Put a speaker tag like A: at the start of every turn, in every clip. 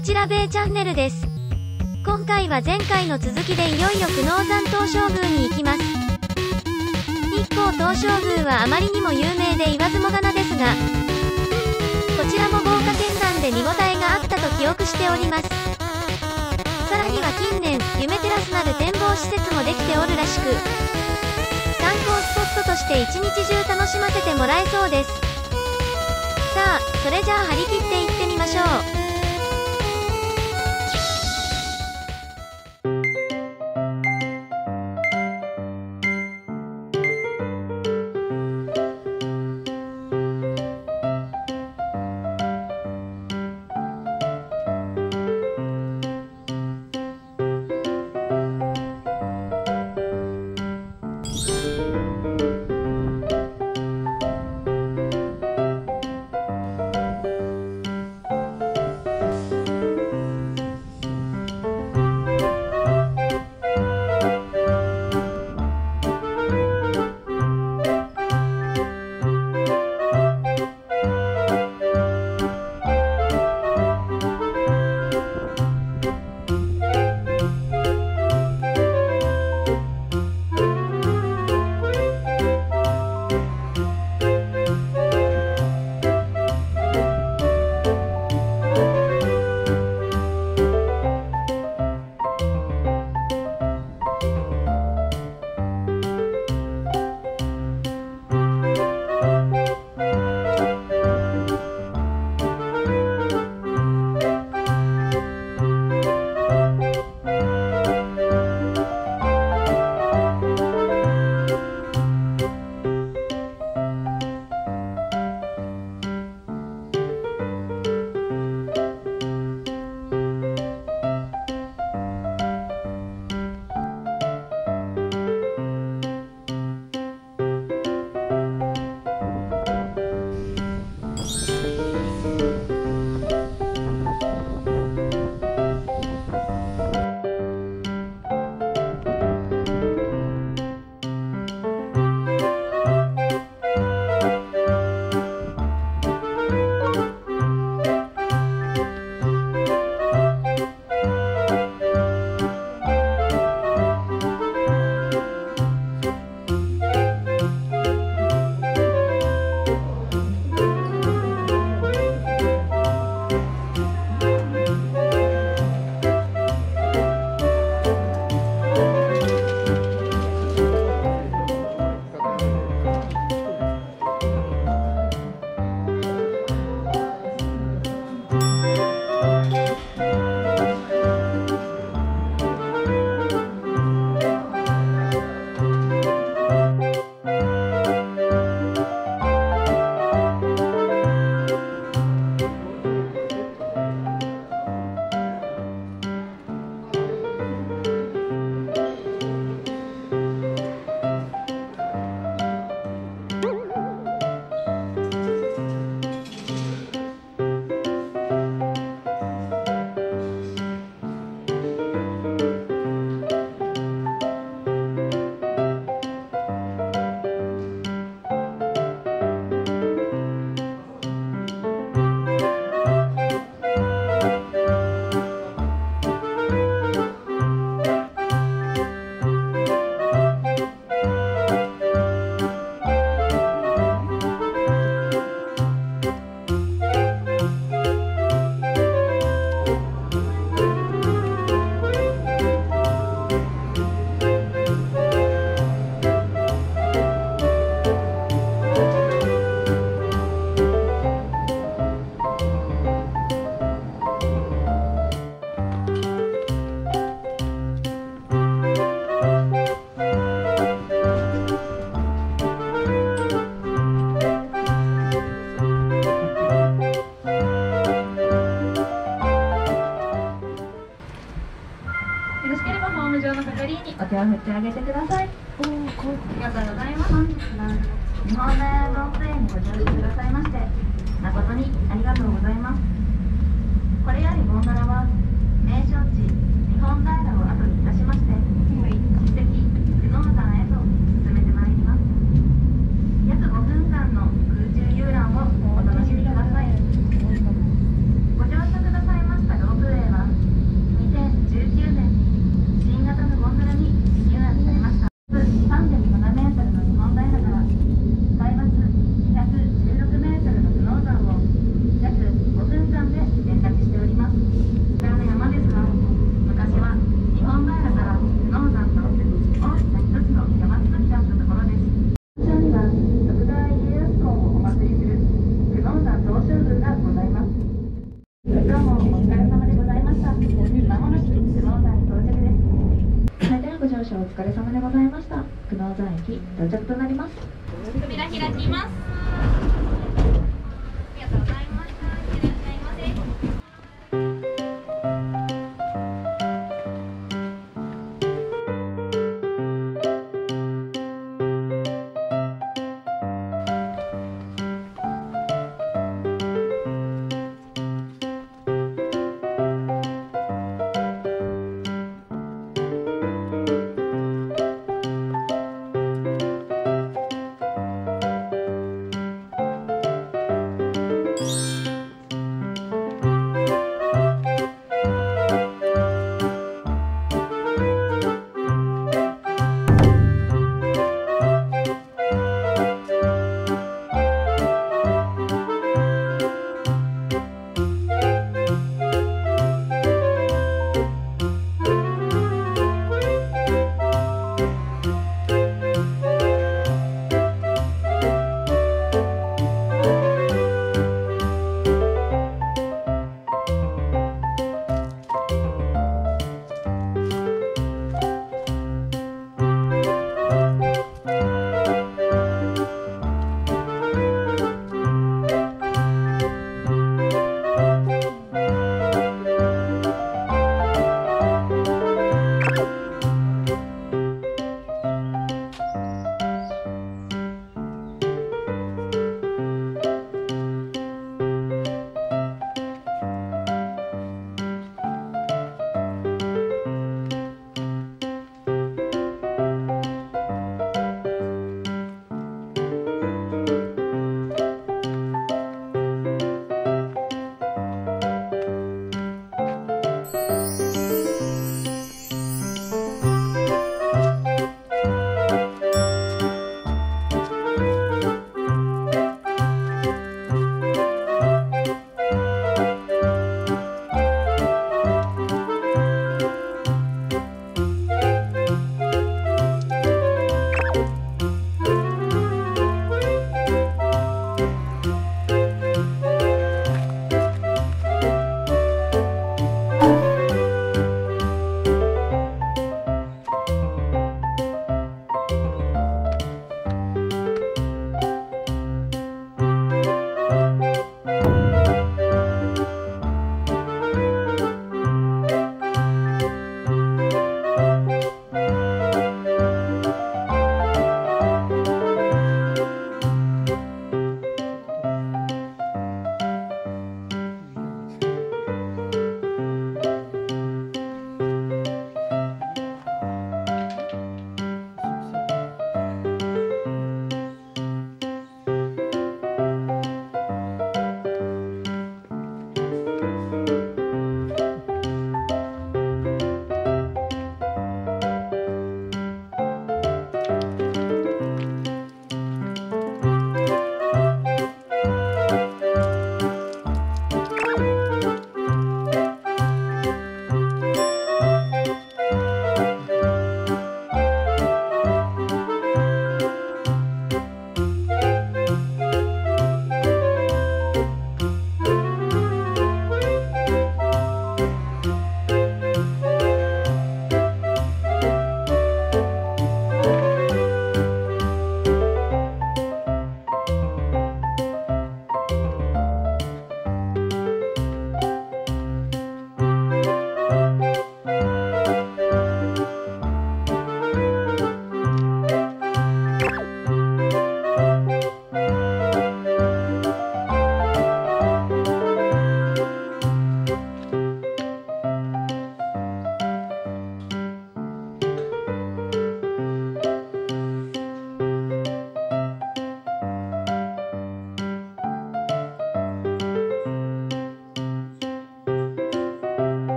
A: こちら米チャンネルです。今回は前回の続きでいよいよ久能山東照宮に行きます。日光東照宮はあまりにも有名で言わずもがなですが、こちらも豪華絢爛で見応えがあったと記憶しております。さらには近年、夢テラスなる展望施設もできておるらしく、観光スポットとして一日中楽しませてもらえそうです。さあ、それじゃあ張り切っていってみましょう。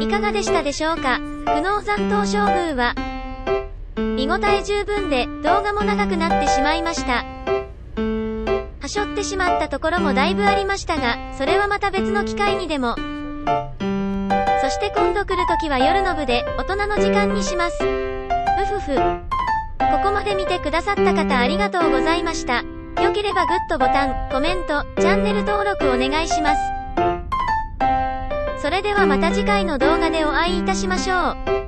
A: いかがでしたでしょうか？久能山東照宮は、見応え十分で動画も長くなってしまいました。はしょってしまったところもだいぶありましたが、それはまた別の機会にでも。そして今度来る時は夜の部で大人の時間にします。ふふふ。ここまで見てくださった方ありがとうございました。良ければグッドボタン、コメント、チャンネル登録お願いします。それではまた次回の動画でお会いいたしましょう。